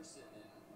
person. and